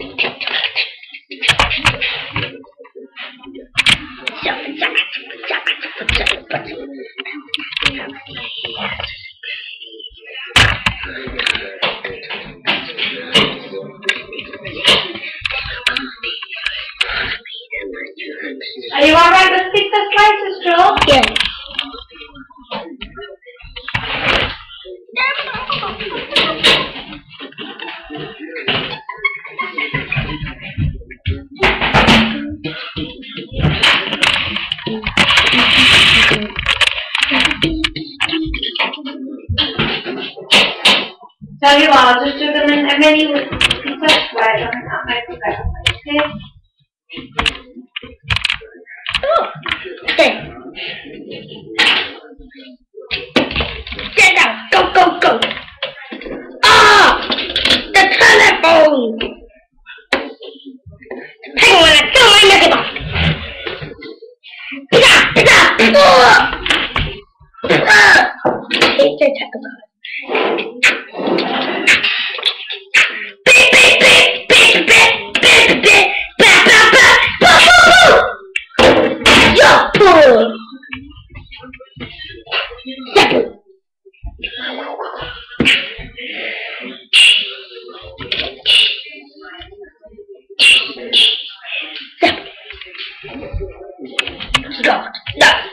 Are you alright Tell you I'll just do them in a mini pizza might be okay? Oh, okay. Get down. Go, go, go. Ah! The telephone! Hang on, kill my nigga. kids are technical. Stop! Stop!